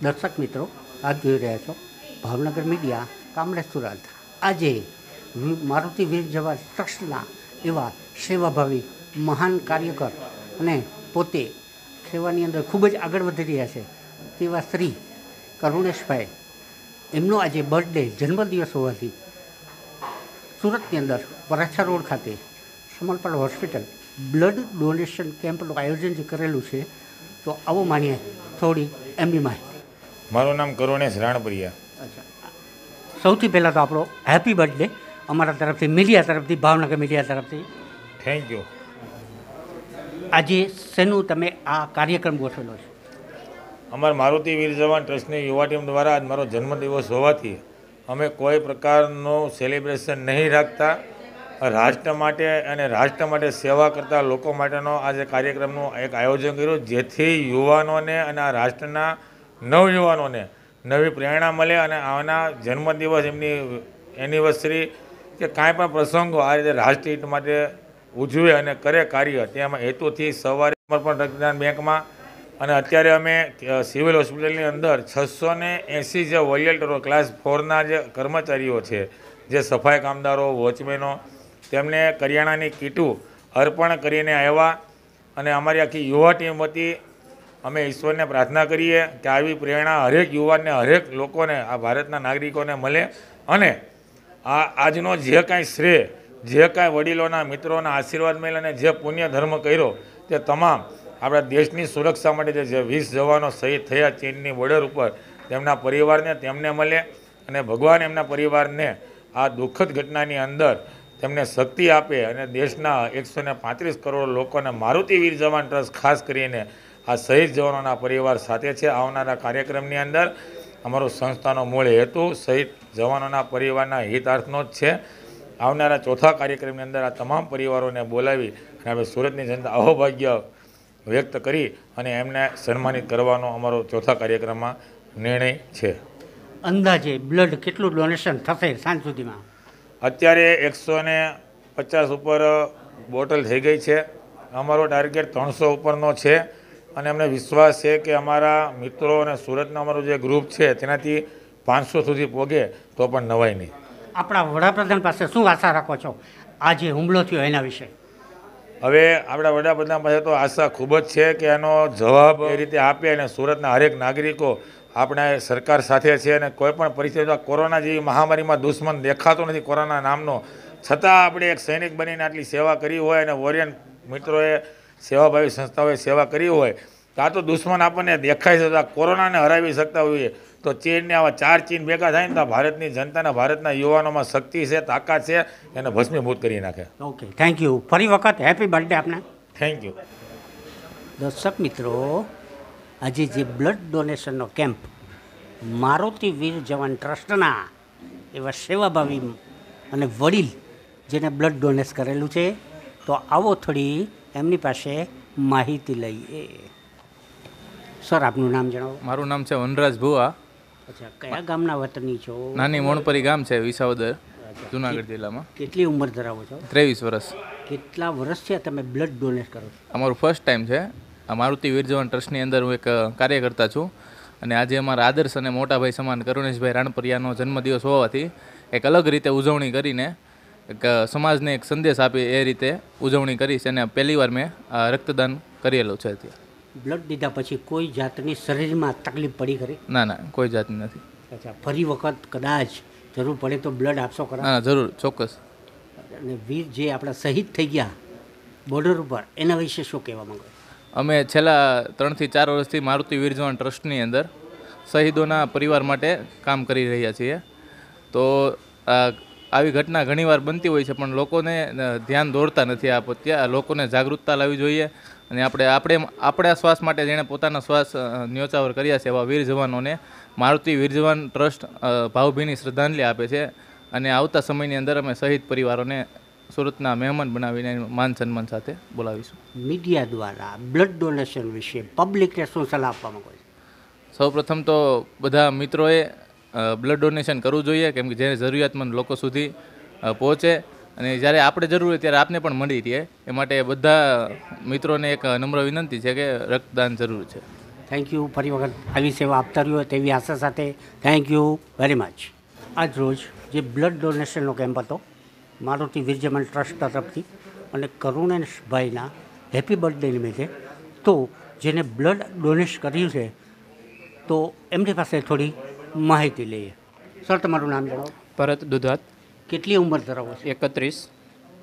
દર્શક મિત્રો, આપ જોઈ રહ્યા છો ભાવનગર મીડિયા, કામરેજ સુરત. આજે મારુતિ વીર જવાન ટ્રસ્ટના એવા સેવાભાવી મહાન કાર્યકર અને પોતે સેવાની અંદર ખૂબ જ આગળ વધી રહ્યા છે તેવા શ્રી કરુણેશભાઈ. એમનો આજે બર્થડે, જન્મદિવસ હોવાથી સુરતની અંદર વરાછા રોડ ખાતે સમલપાડ હોસ્પિટલ બ્લડ ડોનેશન કેમ્પનું આયોજન જે કરેલું છે, તો આવો માનીએ થોડી એમની માહિતી. મારું નામ કરુણેશ રાણપરિયા. સૌથી પહેલાં તો આપણો હેપી બર્થડે અમારા તરફથી મીડિયા તરફથી ભાવનગર મીડિયા તરફથી. થેન્ક યુ આજે શેનું તમે આ કાર્યક્રમ ગોઠવેલો છે? અમારા મારુતિ વીર જવાન ટ્રસ્ટની યુવા ટીમ દ્વારા આજ મારો જન્મદિવસ હોવાથી અમે કોઈ પ્રકારનું સેલિબ્રેશન નહીં રાખતા. રાષ્ટ્ર માટે અને રાષ્ટ્ર માટે સેવા કરતા લોકો માટેનો આજે કાર્યક્રમનું એક આયોજન કર્યું જેથી યુવાનોને અને આ રાષ્ટ્રના નવયુવાનોને નવી પ્રેરણા મળે અને આના જન્મદિવસ એમની એનિવર્સરી કે કાંઈ પણ પ્રસંગો આ રીતે રાષ્ટ્રહિત માટે ઉજવે અને કરે કાર્ય, તેમાં હેતુથી સવારે પણ રક્તદાન બેંકમાં અને અત્યારે અમે સિવિલ હોસ્પિટલની અંદર છસો ને એંસી જે વોલિયન્ટરો ક્લાસ ફોરના જે કર્મચારીઓ છે, જે સફાઈ કામદારો, વોચમેનો, તેમને કરિયાણાની કીટું અર્પણ કરીને આવ્યા અને અમારી આખી યુવા ટીમ વતી અમે ઈશ્વરને પ્રાર્થના કરીએ કે આવી પ્રેરણા હરેક યુવાનને, હરેક લોકોને, આ ભારતના નાગરિકોને મળે અને આ આજનો જે કાંઈ શ્રેય, જે કાંઈ વડીલોના, મિત્રોના આશીર્વાદ મળે અને જે પુણ્ય ધર્મ કર્યો તે તમામ આપણા દેશની સુરક્ષા માટે જે- વીસ જવાનો શહીદ થયા ચીનની બોર્ડર ઉપર, તેમના પરિવારને તેમને મળે અને ભગવાન એમના પરિવારને આ દુઃખદ ઘટનાની અંદર તેમને શક્તિ આપે અને દેશના એકસો કરોડ લોકોને મારુતિ વીર જવાન ટ્રસ્ટ ખાસ કરીને આ શહીદ જવાનોના પરિવાર સાથે છે. આવનારા કાર્યક્રમની અંદર અમારો સંસ્થાનો મૂળ હેતુ શહીદ જવાનોના પરિવારના હિતાર્થનો જ છે. આવનારા ચોથા કાર્યક્રમની અંદર આ તમામ પરિવારોને બોલાવી અને આપણે સુરતની જનતા અહોભાગ્ય વ્યક્ત કરી અને એમને સન્માનિત કરવાનો અમારો ચોથા કાર્યક્રમમાં નિર્ણય છે. અંદાજે બ્લડ કેટલું ડોનેશન થશે સાંજ સુધીમાં? અત્યારે એકસો ને પચાસ ઉપર બોટલ થઈ ગઈ છે. અમારો ટાર્ગેટ ત્રણસો ઉપરનો છે. અને અમને વિશ્વાસ છે કે અમારા મિત્રો અને સુરતના અમારું જે ગ્રુપ છે તેનાથી પાંચસો સુધી પોગે તો પણ નવાય નહીં. આપણા વડાપ્રધાન પાસે શું આશા રાખો છો? આ જે હુમલો થયો એના વિશે. હવે આપણા વડાપ્રધાન પાસે તો આશા ખૂબ જ છે કે એનો જવાબ એ રીતે આપે અને સુરતના હરેક નાગરિકો આપણા સરકાર સાથે છે અને કોઈ પણ પરિસ્થિતિમાં કોરોના જેવી મહામારીમાં દુશ્મન દેખાતો નથી કોરોના નામનો. છતાં આપણે એક સૈનિક બનીને આટલી સેવા કરી હોય અને વોરિયન મિત્રોએ સેવાભાવી સંસ્થાઓએ સેવા કરી હોય કાં તો દુશ્મન આપણને દેખાઈ શકતા કોરોનાને હરાવી શકતા હોઈએ. તો ચીનને આવા ચાર ચીન ભેગા થાય ને તો ભારતની જનતાના ભારતના યુવાનોમાં શક્તિ છે તાકાત છે એને ભસ્મીભૂત કરી નાખે. ઓકે થેન્ક યુ ફરી વખત હેપી બર્થડે આપને. થેન્ક યુ દર્શક મિત્રો આજે જે બ્લડ ડોનેશનનો કેમ્પ મારુતિ વીર જવાન ટ્રસ્ટના એવા સેવાભાવી અને વડીલ જેને બ્લડ ડોનેટ કરેલું છે તો આવો થોડી એમની પાસે માહિતી લઈએ. સર આપનું નામ જણાવો. મારું નામ છે વનરાજ ભુવા. અચ્છા કયા ગામના વતની છો? નાની મોણપરી ગામ છે વિસાવદર જુનાગઢ જિલ્લામાં. કેટલી ઉંમર ધરાવો છો? ત્રેવીસ વર્ષ. કેટલા વર્ષ છે તમે બ્લડ ડોનેટ કરો છો? અમારું ફર્સ્ટ ટાઈમ છે. મારુતિ વીરજવાન ટ્રસ્ટની અંદર હું એક કાર્યકર્તા છું. અને આજે અમારા આદર્શ અને મોટાભાઈ સમાન કરુણેશભાઈ રાણપરિયાનો જન્મદિવસ હોવાથી એક અલગ રીતે ઉજવણી કરીને એક સમાજને એક સંદેશ આપી એ રીતે ઉજવણી કરી છે અને પહેલીવાર મેં આ રક્તદાન કરેલું છે ત્યાં બ્લડ દીધા પછી કોઈ જાતની શરીરમાં તકલીફ પડી કરી ના ના કોઈ જાતની નથી. અચ્છા ફરી વખત કદાચ જરૂર પડે તો બ્લડ આપશો ખરા? ના જરૂર ચોક્કસ. અને વીર જે આપણા શહીદ થઈ ગયા બોર્ડર ઉપર એના વિશે શું કહેવા માંગો અમે છેલ્લા ત્રણથી ચાર વર્ષથી મારુતિ વીરજવાન ટ્રસ્ટની અંદર શહીદોના પરિવાર માટે કામ કરી રહ્યા છીએ. તો આ આવી ઘટના ઘણીવાર બનતી હોય છે પણ લોકોને ધ્યાન દોરતા નથી આ પ્રત્યે લોકોને જાગૃતતા લાવવી જોઈએ અને આપણે આપણે આપણા શ્વાસ માટે જેણે પોતાના શ્વાસ ન્યોચાવર કર્યા છે એવા વીર જવાનોને મારુતિ વીર જવાન ટ્રસ્ટ ભાવભીની શ્રદ્ધાંજલિ આપે છે અને આવતા સમયની અંદર અમે શહીદ પરિવારોને સુરતના મહેમાન બનાવીને માન સન્માન સાથે બોલાવીશું. મીડિયા દ્વારા બ્લડ ડોનેશન વિશે પબ્લિકને શું સલાહ આપવા માંગો છો? સૌપ્રથમ તો બધા મિત્રોએ બ્લડ ડોનેશન કરવું જોઈએ, કેમ કે જે જરૂરિયાતમંદ લોકો સુધી પહોંચે. અને જ્યારે આપણે જરૂર હોય ત્યારે આપને પણ મળી રહે. એ માટે બધા મિત્રોને એક નમ્ર વિનંતી છે કે રક્તદાન જરૂર છે. થેન્ક યુ ફરી વખત આવી સેવા આપતા રહ્યો તેવી આશા સાથે. થેન્ક યુ વેરી મચ આજ રોજ જે બ્લડ ડોનેશનનો કેમ્પ હતો, મારુતિ વિરજમન ટ્રસ્ટ તરફથી અને કરુણેશભાઈના હેપી બર્થડે નિમિત્તે, તો જેને બ્લડ ડોનેટ કર્યું છે, તો એમની પાસે થોડી માહિતી લઈએ. સર તમારું નામ જણાવો. ભરત દુધાત કેટલી ઉંમર ધરાવો છો? એકત્રીસ.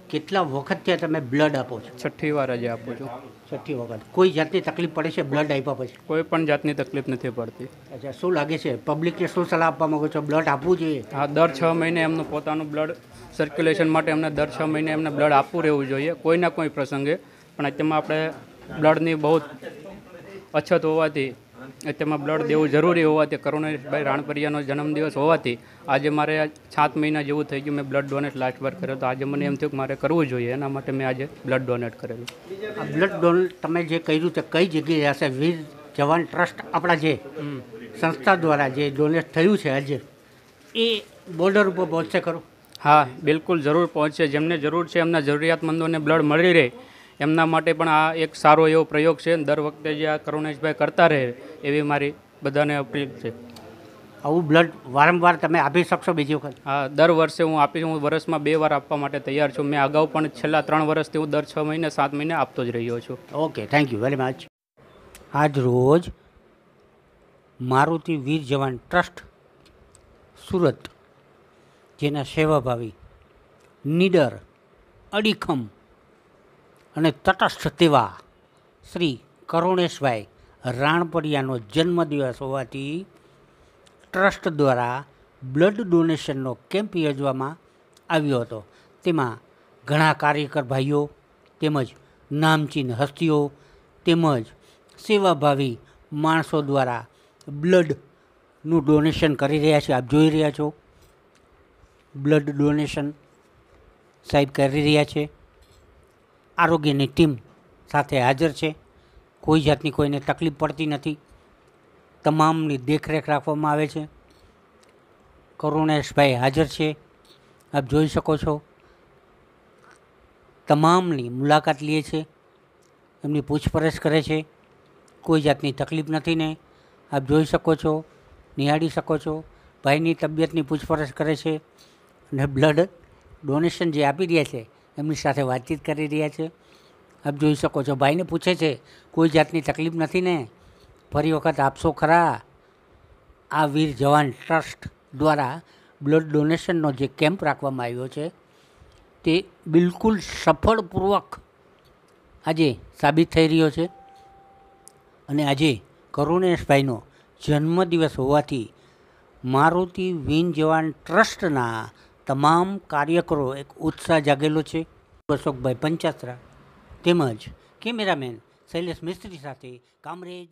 કેટલા વખત ત્યાં તમે બ્લડ આપો છો? છઠ્ઠી વાર આજે આપો છો. છઠ્ઠી વખત. કોઈ જાતની તકલીફ પડે છે બ્લડ આપ્યા પછી? કોઈ પણ જાતની તકલીફ નથી પડતી. અચ્છા શું લાગે છે? પબ્લિકને શું સલાહ આપવા માંગો છો? બ્લડ આપવું જોઈએ? હા દર છ મહિને એમનું પોતાનું બ્લડ સર્ક્યુલેશન માટે એમને દર છ મહિને એમને બ્લડ આપવું રહેવું જોઈએ કોઈના કોઈ પ્રસંગે. પણ તેમાં આપણે બ્લડની બહુ અછત હોવાથી તેમાં બ્લડ દેવું જરૂરી હોવાથી કરુણેશભાઈ રાણપરિયાનો જન્મદિવસ હોવાથી આજે મારે સાત મહિના જેવું થઈ ગયું મેં બ્લડ ડોનેટ લાસ્ટ વાર કર્યો તો આજે મને એમ થયું કે મારે કરવું જોઈએ એના માટે મેં આજે બ્લડ ડોનેટ કરેલું. આ બ્લડ ડોનેટ તમે જે કર્યું તે કઈ જગ્યાએ હશે? વીર જવાન ટ્રસ્ટ આપણા જે સંસ્થા દ્વારા જે ડોનેટ થયું છે આજે એ બોર્ડર ઉપર પહોંચશે ખરું? હા બિલકુલ જરૂર પહોંચશે. જેમને જરૂર છે એમના જરૂરિયાતમંદોને બ્લડ મળી રહે. એમના માટે પણ આ એક સારો એવો પ્રયોગ છે. દર વખતે જે આ કરુણેશભાઈ કરતા રહે એવી મારી બધાને અપીલ છે. આવું બ્લડ વારંવાર તમે આપી શકશો બીજી વખત? હા દર વર્ષે હું આપીશ હું વર્ષમાં બે વાર આપવા માટે તૈયાર છું. મેં અગાઉ પણ છેલ્લા ત્રણ વર્ષથી હું દર છ મહિને સાત મહિને આપતો જ રહ્યો છું. Okay thank you very much આજ રોજ મારુતિ વીર જવાન ટ્રસ્ટ સુરત જેના સેવાભાવી નીડર અડીખમ અને તટસ્થ તેવા શ્રી કરુણેશભાઈ રાણપરિયાનો જન્મદિવસ હોવાથી ટ્રસ્ટ દ્વારા બ્લડ ડોનેશનનો કેમ્પ યોજવામાં આવ્યો હતો. તેમાં ઘણા કાર્યકર ભાઈઓ, તેમજ નામચીન હસ્તીઓ, તેમજ સેવાભાવી માણસો દ્વારા બ્લડનું ડોનેશન કરી રહ્યા છે. આપ જોઈ રહ્યા છો. બ્લડ ડોનેશન સાહેબ કરી રહ્યા છે. આરોગ્યની ટીમ સાથે હાજર છે. કોઈ જાતની કોઈને તકલીફ પડતી નથી. તમામની દેખરેખ રાખવામાં આવે છે. કરુણેશભાઈ હાજર છે. આપ જોઈ શકો છો. તમામની મુલાકાત લે છે. એમની પૂછપરછ કરે છે. કોઈ જાતની તકલીફ નથી ને. આપ જોઈ શકો છો, નિહાળી શકો છો. ભાઈની તબિયતની પૂછપરછ કરે છે. અને બ્લડ ડોનેશન જે આપી રહ્યા છે એમની સાથે વાતચીત કરી રહ્યા છે. આપ જોઈ શકો છો, ભાઈને પૂછે છે, કોઈ જાતની તકલીફ નથી ને? ફરી વખત આપશો ખરા? આ વીર જવાન ટ્રસ્ટ દ્વારા બ્લડ ડોનેશનનો જે કેમ્પ રાખવામાં આવ્યો છે, તે બિલકુલ સફળપૂર્વક આજે સાબિત થઈ રહ્યો છે. અને આજે કરુણેશભાઈનો જન્મદિવસ હોવાથી મારુતિ વીન જવાન ટ્રસ્ટના તમામ કાર્યકરો એક ઉત્સાહ જાગેલો છે. અશોકભાઈ પંચાસરા તેમજ કેમેરામેન શૈલેષ મિસ્ત્રી સાથે કામરેજ